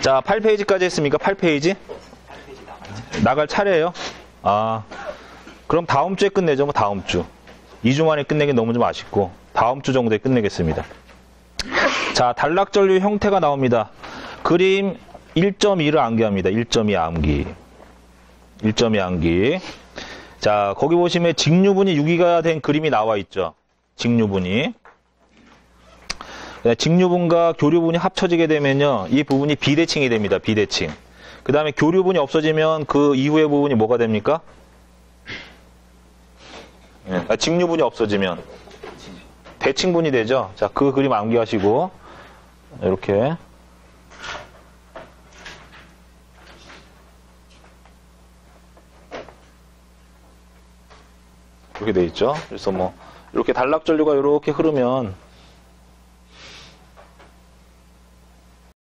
자, 8페이지까지 했습니까? 8페이지? 나갈 차례예요? 아, 그럼 다음 주에 끝내죠, 뭐 다음 주. 2주 만에 끝내기 너무 좀 아쉽고, 다음 주 정도에 끝내겠습니다. 자, 단락전류 형태가 나옵니다. 그림 1.2를 암기합니다. 1.2 암기. 1.2 암기. 자, 거기 보시면 직류분이 6위가 된 그림이 나와 있죠. 직류분이. 네, 직류분과 교류분이 합쳐지게 되면요. 이 부분이 비대칭이 됩니다. 비대칭. 그 다음에 교류분이 없어지면 그 이후의 부분이 뭐가 됩니까? 네, 아, 직류분이 없어지면 대칭분이 되죠. 자, 그 그림 암기하시고 이렇게 이렇게 돼 있죠. 그래서 뭐 이렇게 단락 전류가 이렇게 흐르면